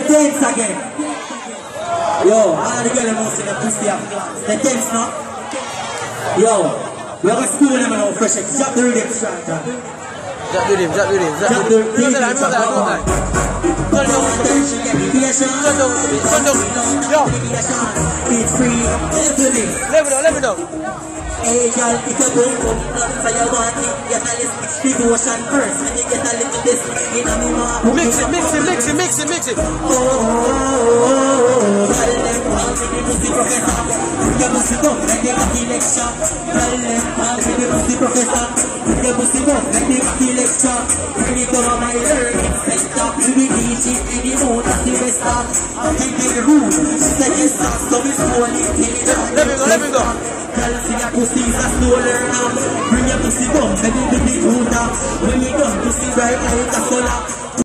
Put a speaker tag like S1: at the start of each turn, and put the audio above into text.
S1: dance again. Yo, all the girls must see the pussy up. The dance now. Yo, we have a school name now, fresh. Drop the rhythm
S2: dulu, jap dulu, jap
S1: Drop the rhythm
S2: salah, dua salah, dua salah.
S1: Tondong, tondong,
S2: Tondong, yo.
S1: Beat free, everything.
S2: Level dong, level dong.
S1: Hey girl, if you don't come down for your body, get a little devotion first. When you get a little this, you know me ma.
S2: Mix it, mix it, mix it, mix it, mix it.
S1: Oh, oh, oh, oh, girl, them call me the pussy professor. The pussy bum, like the cocky lecture. Girl, them call me the pussy professor. The pussy bum, like the cocky lecture. Bring it over my learning To the best of. I'm taking the room. She said yes, so it's slowly killing her.
S2: Let me go, let me go.
S1: Girl, see your pussy's a learner. Bring your pussy bum, baby, baby, tutor. When you like a solar.